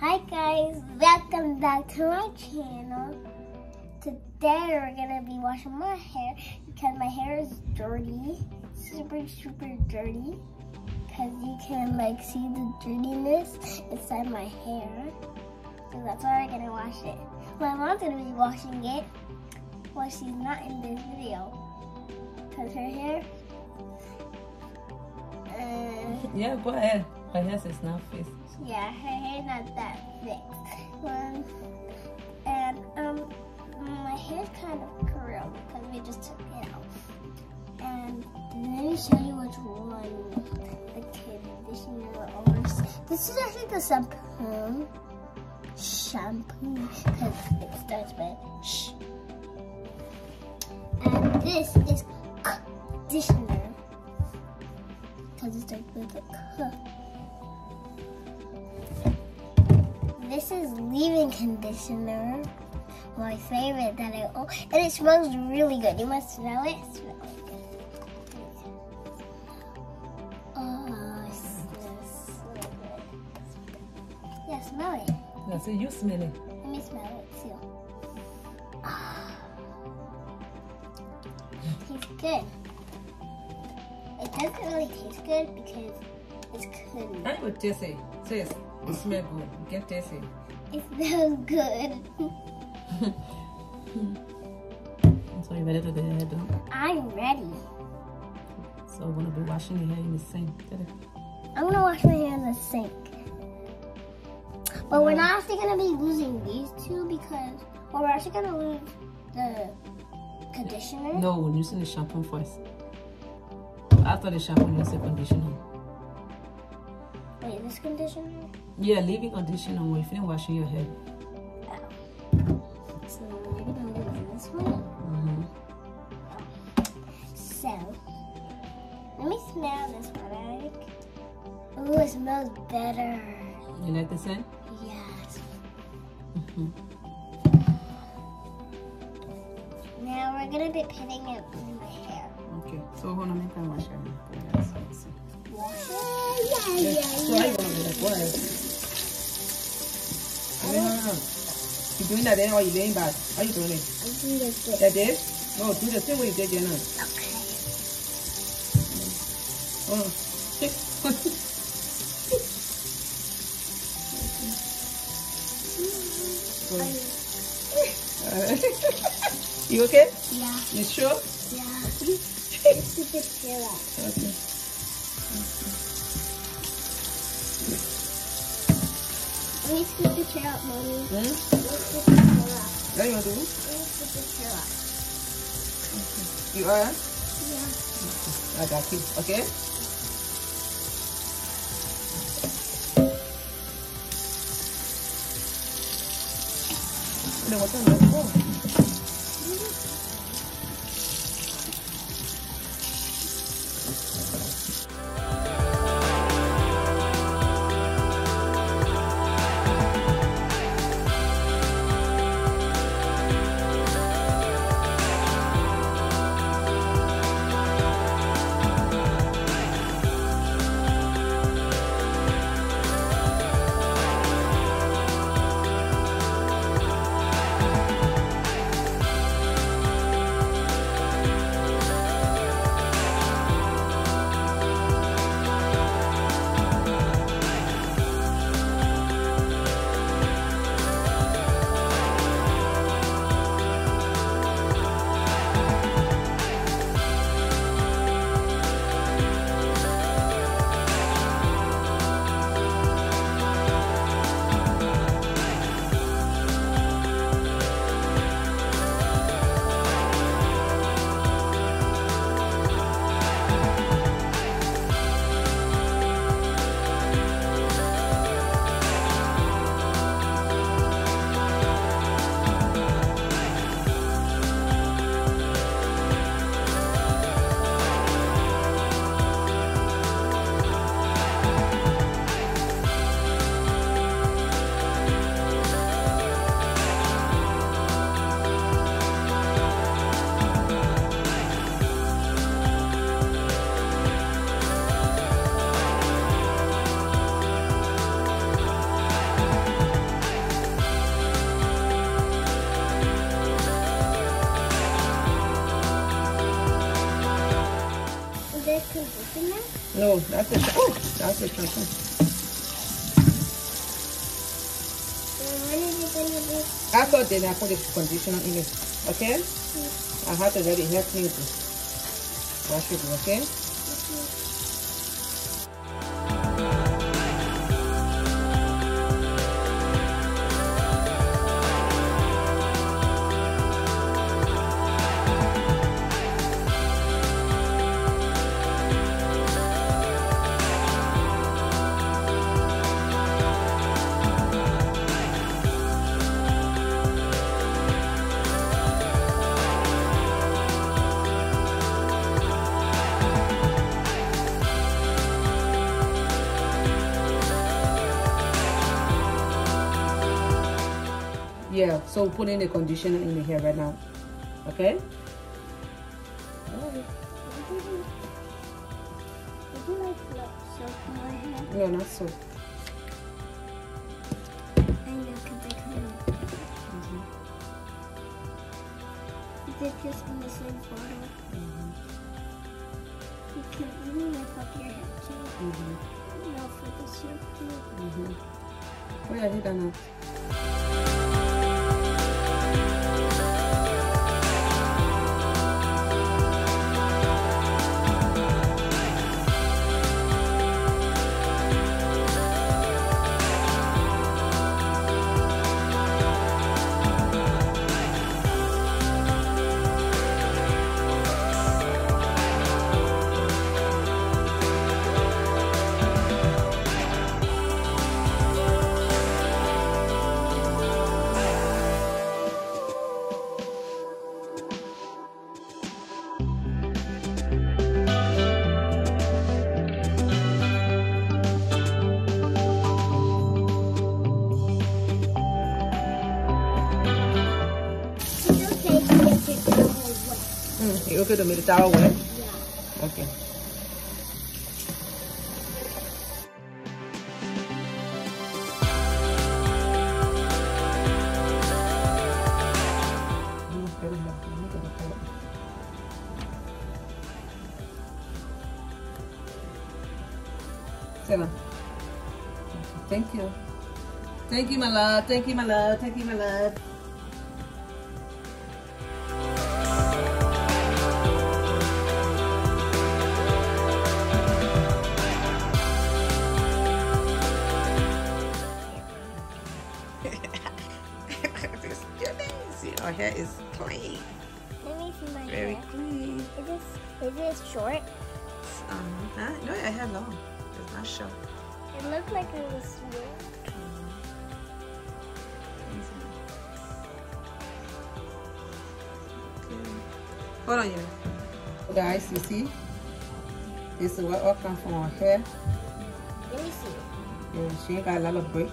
Hi guys, welcome back to my channel. Today we're gonna be washing my hair because my hair is dirty, super super dirty. Cause you can like see the dirtiness inside my hair. So that's why we're gonna wash it. My mom's gonna be washing it while she's not in this video. Cause her hair. Uh, Yeah, go ahead. My hair is not fixed. yeah, her hair's not that thick. Um, and um, my hair's kind of curled because we just took it out. And let me show you which one the conditioner or this is actually the shampoo. Shampoo because it starts with sh. And this is conditioner because it starts with a k. This is leave-in conditioner. My favorite that I oh and it smells really good. You must smell it. Smell it. Oh, it smells so good. Yeah, smell it. I say you smell it. Let me smell it too. Ah. Tastes good. It doesn't really taste good because it's clean. I would taste it. Say it. It smell good. Get taste it. It smells good. So you ready to get your hair done? I'm ready. So we're gonna be washing your hair in the sink. I'm gonna wash my hair in the sink. But we're not actually gonna be losing these two because, well, we're actually gonna lose the conditioner. No, we're using the shampoo first. After the shampoo, you use the conditioner. Conditioner? Yeah, leave-in conditioner when you finish washing your hair. So we're gonna lose this one. So, let me smell this one, Eric. Ooh, it smells better. You like the scent? Yes. Mm-hmm. Now we're gonna be putting it in my hair. Okay. So we're gonna make a wash your hair. Wash it. Yeah, Yes. So how you gonna do that? Go ahead. No, no, no. You doing that then or you doing bad? How are you doing it? I'm doing this. Like this? No, do the same way you did now. Okay. Oh. you okay? Yeah, You sure? yeah. Keep it chill. Okay. Let me scoop the chair up, mommy. Hmm? Let me scoop the chair out. What you want to do? Let me scoop the chair out. You are? Yeah. I got you. Okay? Then what time is that's the shampoo. Oh, that's the shampoo. when is it gonna be? After then I put the conditioner in it. Okay? Mm. I have to let it help me to wash it, okay? So we're putting the conditioner in the hair right now. Okay? Would you like lo- soap in my hair? No, not so. I know, because I kind of. Is it just in the same bottle? You can even lift up your head too. Mm-hmm. No, for the shampoo. Mm-hmm. Oh yeah, hit that now. Mm, you okay to make the towel wet? Yeah. Okay. Thank you. Thank you, my love. Thank you, my love. Thank you, my love. Hold on, you. Guys, you see? This is what all come from her hair. Let me see. Yeah, she ain't got a lot of break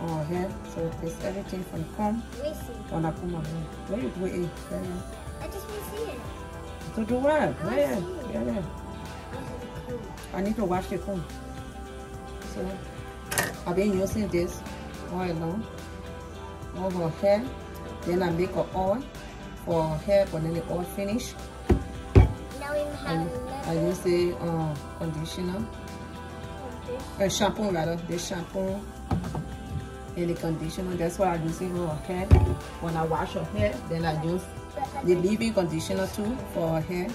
on her hair. So this everything from comb Let me see. on her comb. on her. Where you do it? I just want to see it. To do what? I Yeah, yeah, see it. yeah, yeah. I need to wash the comb. So I've been using this all along over her hair. Then I make an oil for hair, but then the oil finish. Now we I, have I another use the uh, conditioner, uh, shampoo rather, the shampoo and the conditioner. That's what I use in her hair. When I wash her hair, then I use the leave-in conditioner too for her hair.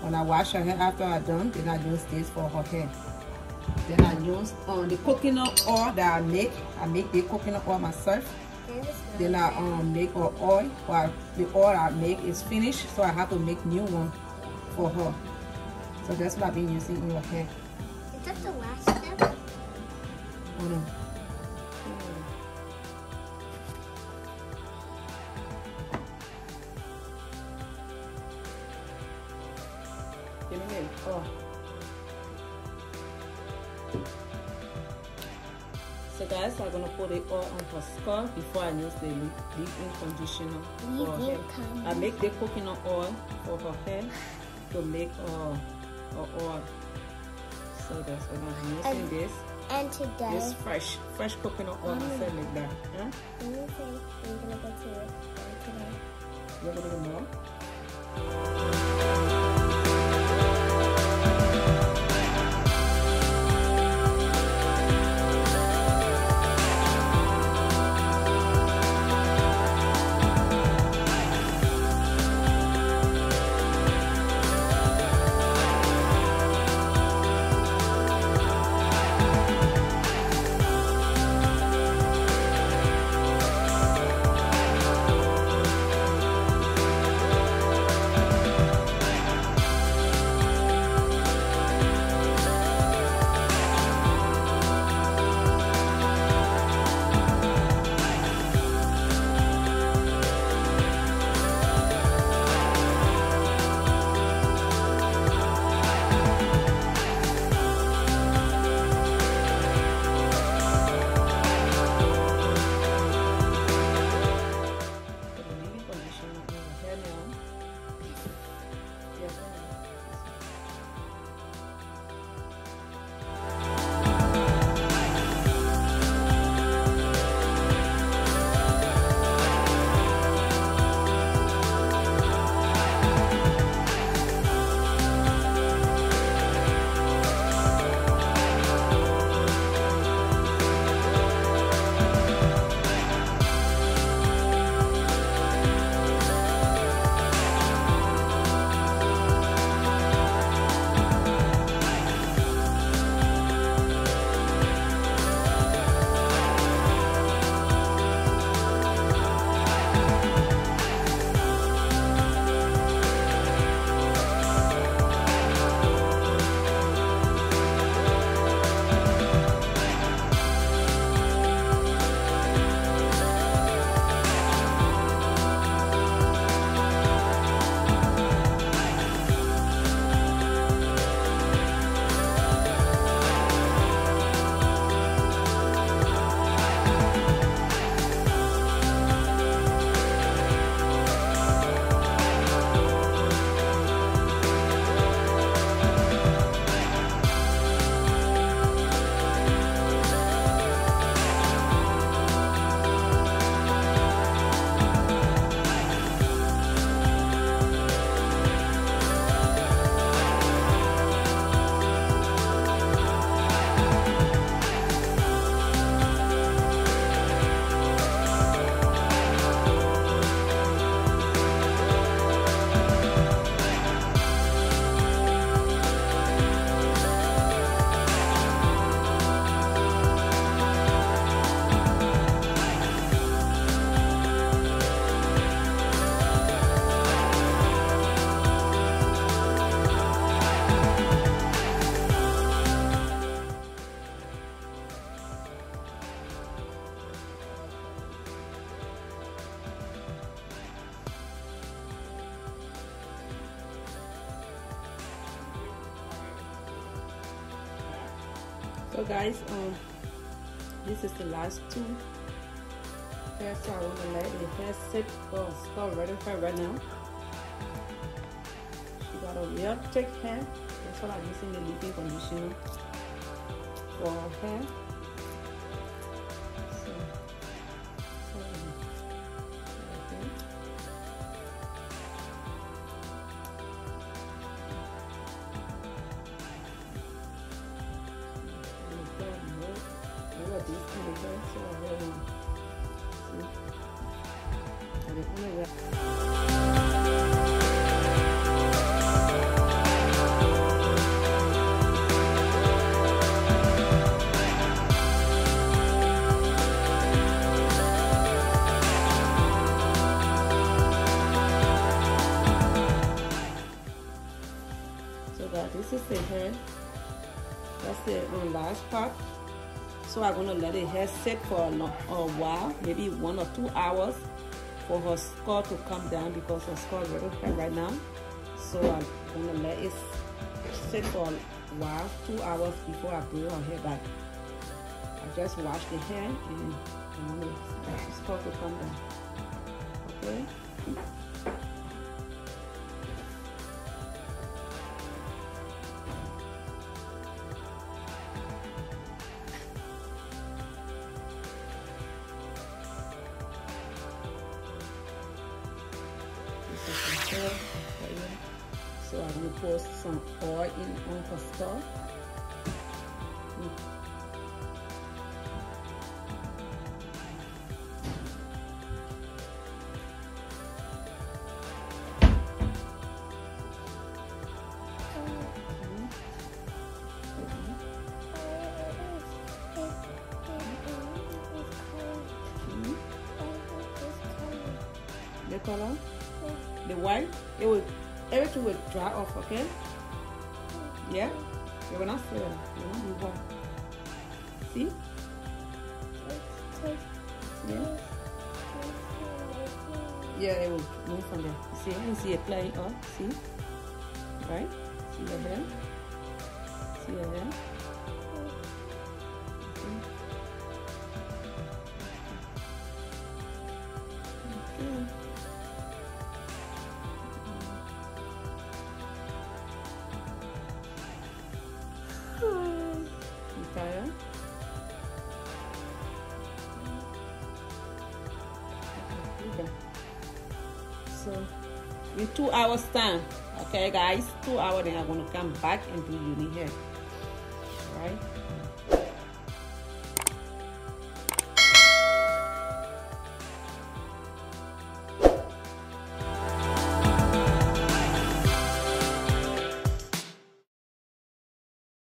When I wash her hair after I done, then I use this for her hair. Then I use uh, the coconut oil that I make. I make the coconut oil myself. Then I um, make her oil. While the oil I make is finished, so I have to make new one for her. So that's what I've been using in her hair. Is that the last step? Hold on. Put it all on her scalp before I use the leave-in conditioner for her hair. I make the coconut oil for her hair to make uh, her oil. So that's what I'm using And- this. And today, This fresh, fresh coconut oil Mm. myself like that. Huh? say we're gonna go to it today. You want a little more? Guys, um, this is the last two hair, so I want to let the hair sit for start ready for right now. you got a real thick hair. That's what I'm using the leave-in conditioner for hair. Let the hair sit for a, a while, maybe one or two hours for her skull to come down because her skull is very hot right now. So I'm gonna let it sit for a while, two hours before I bring her hair back. I just wash the hair and I want the skull to come down. Okay. I'm gonna pour some oil on her skull. Yeah? Not fail. It will not be white. See? Yeah. Yeah, it will move from there. See, you see it playing up. Oh, see? Right? See your hair? See your hair? In two hours time, okay guys, two hours then I'm gonna come back and do uni hair.